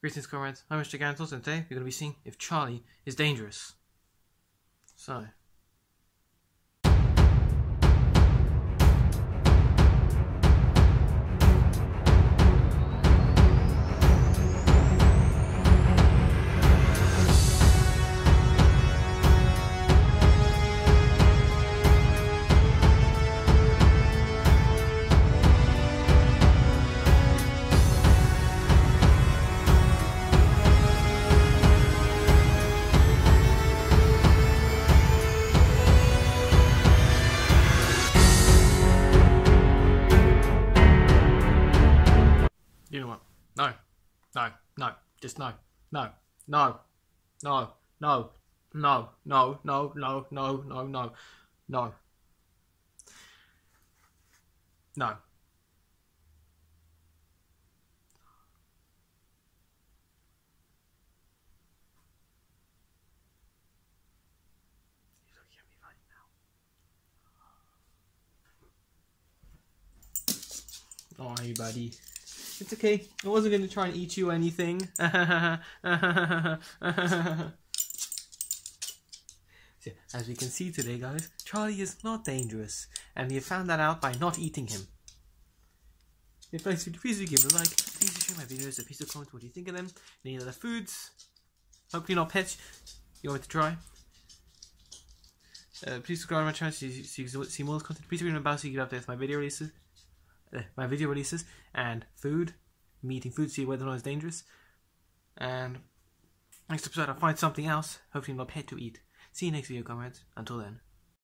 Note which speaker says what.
Speaker 1: Greetings, comrades. I'm Mr. Gantos, and today we're going to be seeing if Charlie is dangerous. So. You know what? No. No. No. Just no. No. No. No. No. No. No. No. No. No. No. No. No. No. He's looking at me right now. Oh, hey, buddy. It's okay. I wasn't going to try and eat you anything. As we can see today, guys, Charlie is not dangerous, and we have found that out by not eating him. If I could please do give a like, please share my videos, a piece of comment what do you think of them. Any other foods? Hopefully not pets you want to try. Uh, please subscribe to my channel so you, can see more of the content. Please so you get updates on my video releases uh, my video releases and food, me eating food, see whether or not it's dangerous. And next episode, I'll find something else, hopefully not pet to eat. See you next video, comrades. Until then.